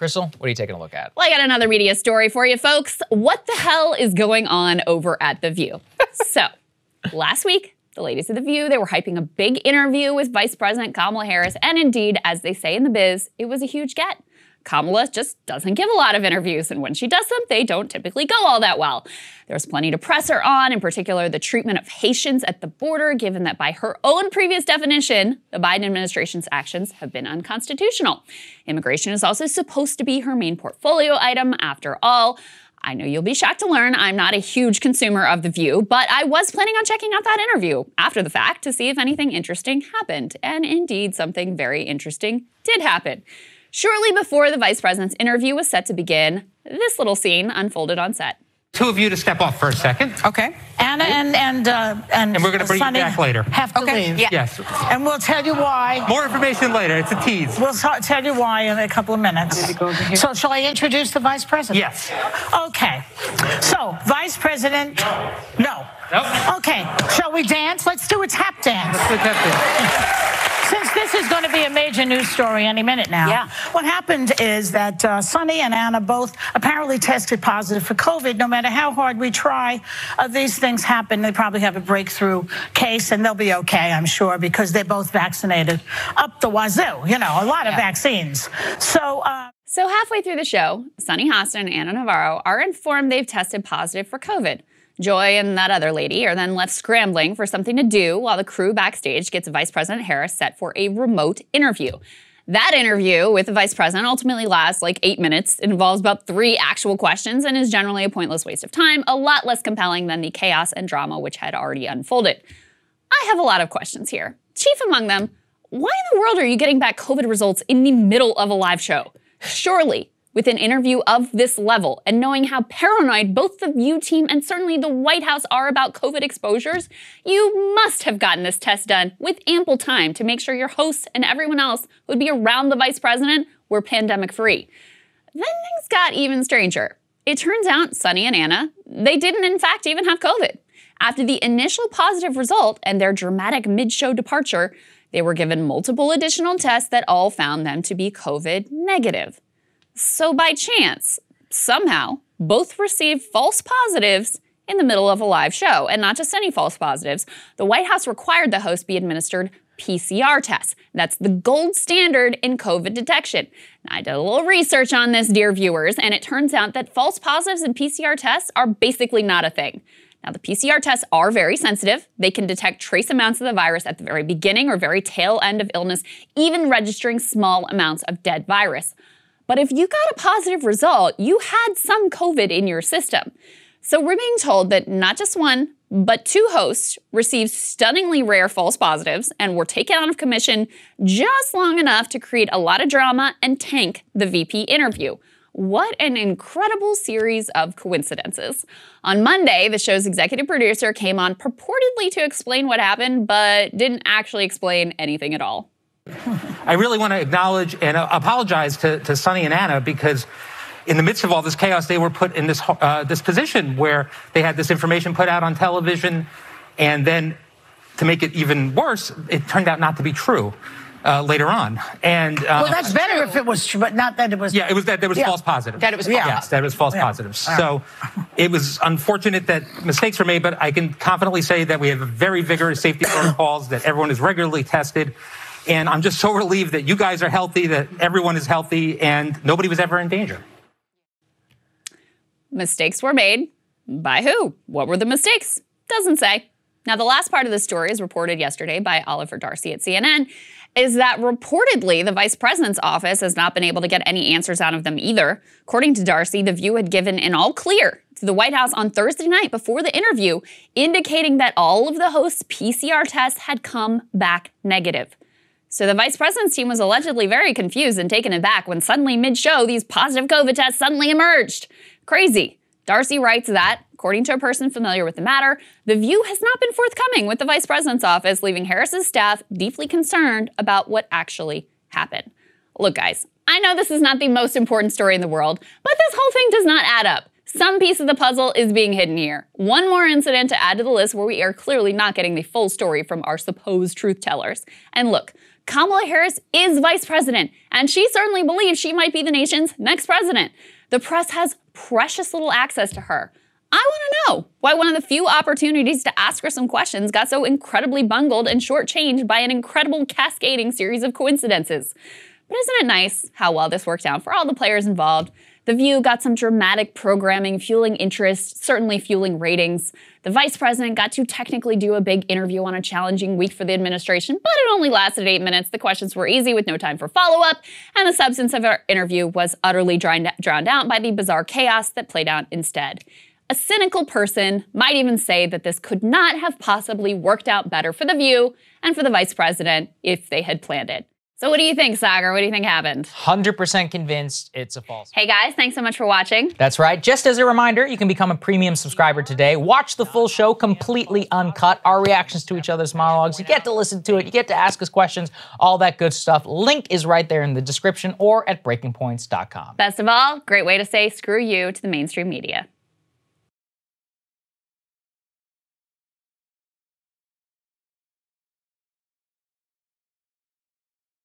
Krystal, what are you taking a look at? Well, I got another media story for you, folks. What the hell is going on over at The View? so, last week, the ladies of The View, they were hyping a big interview with Vice President Kamala Harris, and indeed, as they say in the biz, it was a huge get. Kamala just doesn't give a lot of interviews, and when she does them, they don't typically go all that well. There's plenty to press her on, in particular the treatment of Haitians at the border, given that by her own previous definition, the Biden administration's actions have been unconstitutional. Immigration is also supposed to be her main portfolio item, after all. I know you'll be shocked to learn I'm not a huge consumer of The View, but I was planning on checking out that interview after the fact to see if anything interesting happened. And indeed, something very interesting did happen. Shortly before the vice president's interview was set to begin, this little scene unfolded on set. Two of you to step off for a second. Okay. Ana and and uh, and, And we're gonna bring you back later. Have to Okay, leave. yeah. Yes. And we'll tell you why. More information later. It's a tease. We'll t- tell you why in a couple of minutes. So, shall I introduce the vice president? Yes. Okay. So, vice president. No. Nope. Okay. Shall we dance? Let's do a tap dance. Let's get this. Since this is going to be a major news story any minute now, Yeah. what happened is that uh, Sunny and Ana both apparently tested positive for COVID. No matter how hard we try, uh, these things happen. They probably have a breakthrough case, and they'll be okay, I'm sure, because they're both vaccinated up the wazoo. You know, a lot of vaccines. So. Uh, So, halfway through the show, Sunny Hostin and Ana Navarro are informed they've tested positive for COVID. Joy and that other lady are then left scrambling for something to do while the crew backstage gets Vice President Harris set for a remote interview. That interview with the vice president ultimately lasts like eight minutes. It involves about three actual questions and is generally a pointless waste of time, a lot less compelling than the chaos and drama which had already unfolded. I have a lot of questions here. Chief among them, why in the world are you getting back COVID results in the middle of a live show? Surely, with an interview of this level and knowing how paranoid both the View team and certainly the White House are about COVID exposures, you must have gotten this test done with ample time to make sure your hosts and everyone else who would be around the vice president were pandemic free. Then things got even stranger. It turns out Sunny and Ana, they didn't in fact even have COVID. After the initial positive result and their dramatic mid-show departure, they were given multiple additional tests that all found them to be COVID negative. So by chance, somehow, both received false positives in the middle of a live show. And not just any false positives. The White House required the host be administered PCR tests. That's the gold standard in COVID detection. Now, I did a little research on this, dear viewers, and it turns out that false positives in PCR tests are basically not a thing. Now, the PCR tests are very sensitive. They can detect trace amounts of the virus at the very beginning or very tail end of illness, even registering small amounts of dead virus. But if you got a positive result, you had some COVID in your system. So we're being told that not just one, but two hosts received stunningly rare false positives and were taken out of commission just long enough to create a lot of drama and tank the VP interview. What an incredible series of coincidences. On Monday, the show's executive producer came on purportedly to explain what happened, but didn't actually explain anything at all. I really want to acknowledge and uh, apologize to, to Sunny and Ana because in the midst of all this chaos, they were put in this, uh, this position where they had this information put out on television. And then to make it even worse, it turned out not to be true uh, later on. And uh, well, that's better if it was true, but not that it was. yeah, it was that there was Yeah. false positive. That it was false yes, that it was false Yeah. positives. So it was unfortunate that mistakes were made, but I can confidently say that we have very vigorous safety protocols, that everyone is regularly tested. And I'm just so relieved that you guys are healthy, that everyone is healthy, and nobody was ever in danger. Mistakes were made. By who? What were the mistakes? Doesn't say. Now, the last part of the story is reported yesterday by Oliver Darcy at CNN is that reportedly the vice president's office has not been able to get any answers out of them either. According to Darcy, the View had given an all clear to the White House on Thursday night before the interview, indicating that all of the hosts' PCR tests had come back negative. So the vice president's team was allegedly very confused and taken aback when suddenly mid-show these positive COVID tests suddenly emerged. Crazy. Darcy writes that, according to a person familiar with the matter, the View has not been forthcoming with the vice president's office, leaving Harris's staff deeply concerned about what actually happened. Look, guys, I know this is not the most important story in the world, but this whole thing does not add up. Some piece of the puzzle is being hidden here. One more incident to add to the list where we are clearly not getting the full story from our supposed truth tellers. And look, Kamala Harris is vice president, and she certainly believes she might be the nation's next president. The press has precious little access to her. I want to know why one of the few opportunities to ask her some questions got so incredibly bungled and shortchanged by an incredible cascading series of coincidences. But isn't it nice how well this worked out for all the players involved? The View got some dramatic programming, fueling interest, certainly fueling ratings. The vice president got to technically do a big interview on a challenging week for the administration, but it only lasted eight minutes. The questions were easy with no time for follow up, and the substance of our interview was utterly drowned out by the bizarre chaos that played out instead. A cynical person might even say that this could not have possibly worked out better for The View and for the vice president if they had planned it. So, what do you think, Saagar? What do you think happened? 100% convinced it's a false. Hey guys, thanks so much for watching. That's right. Just as a reminder, you can become a premium subscriber today. Watch the full show completely uncut, our reactions to each other's monologues. You get to listen to it, you get to ask us questions, all that good stuff. Link is right there in the description or at breakingpoints.com. Best of all, great way to say screw you to the mainstream media.